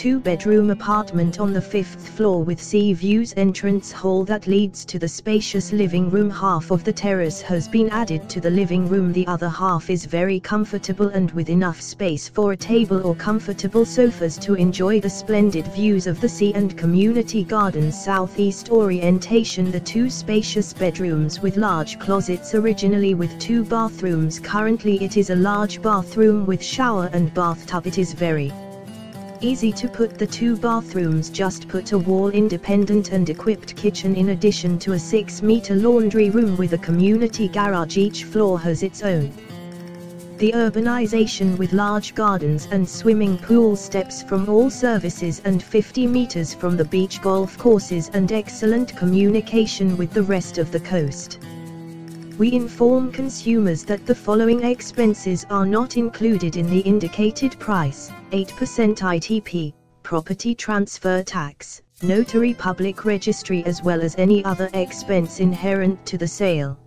two-bedroom apartment on the fifth floor with sea views entrance hall that leads to the spacious living room. Half of the terrace has been added to the living room. The other half is very comfortable and with enough space for a table or comfortable sofas to enjoy the splendid views of the sea and community gardens. Southeast orientation The two spacious bedrooms with large closets originally with two bathrooms. Currently it is a large bathroom with shower and bathtub. It is very Easy to put the two bathrooms just put a wall independent and equipped kitchen in addition to a 6 meter laundry room with a community garage each floor has its own. The urbanization with large gardens and swimming pool steps from all services and 50 meters from the beach golf courses and excellent communication with the rest of the coast we inform consumers that the following expenses are not included in the indicated price, 8% ITP, property transfer tax, notary public registry as well as any other expense inherent to the sale.